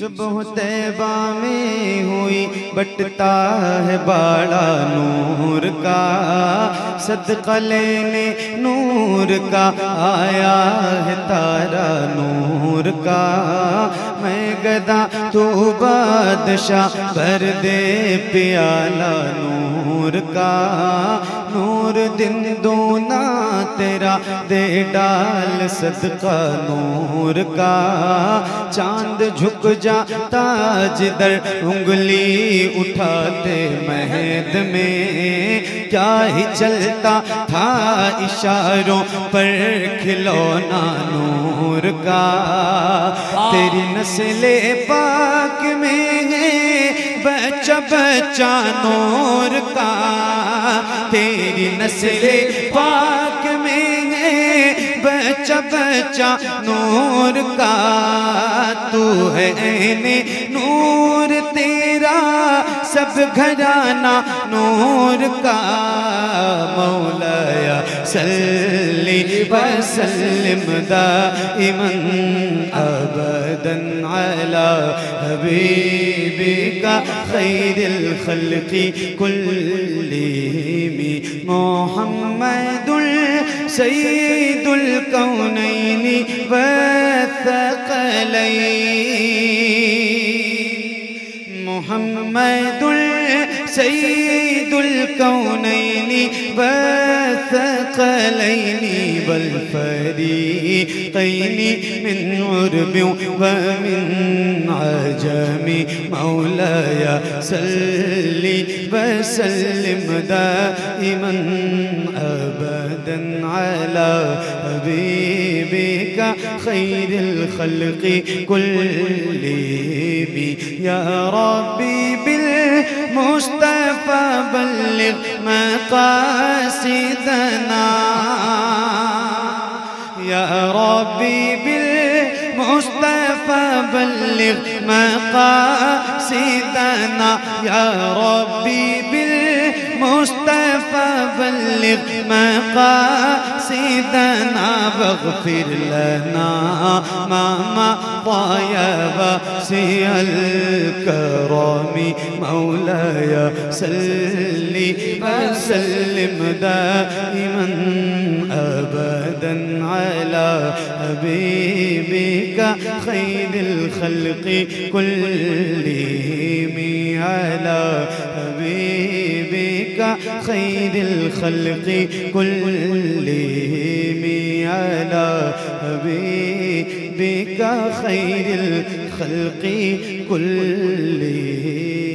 सुबह तैबा में हुई, बटता है बाड़ा नूर का। सदका लेने नूर का, आया है तारा नूर का। मैं गदा तू बादशाह, भर दे प्याला नूर का। नूर दिन दूना तेरा दे डाल सदका नूर का। चाँद झुक जाता जिधर उंगली उठाते महद में। क्या ही चलता था इशारों पर खिलौना नूर का। तेरी नस्ले पाक में है, बच्चा बच्चा नूर का। तेरी नस्ले पाक में है बच्चा बच्चा नूर का तू है ने नूर तेरा सब घराना नूर का मौलाया सल्ली वसल्लिम दाइमन अबदन अला हबीबिका खैरिल खल्qi कुल्लिहिम मुहम्मदुल سيد الكونين والثقلين. محمد سيد الكونين والثقلين بل فريقين من عرب ومن عجم. مولاي سلي وسلم دائما أبدا على حبيبك خير الخلق كلهم. يا ربي مقاصدنا. يا ربي بالمصطفى بلغ مقاصدنا. يا ربي بالمصطفى بلغ مقاصدنا. واغفر لنا ما مضى يا واسع الكرم مولاي صل وسلم دائما أبدا على حبيبك خير الخلق كلهم على حبيبك. خير الخلق كلهم على حبيبك خير الخلق كلهم.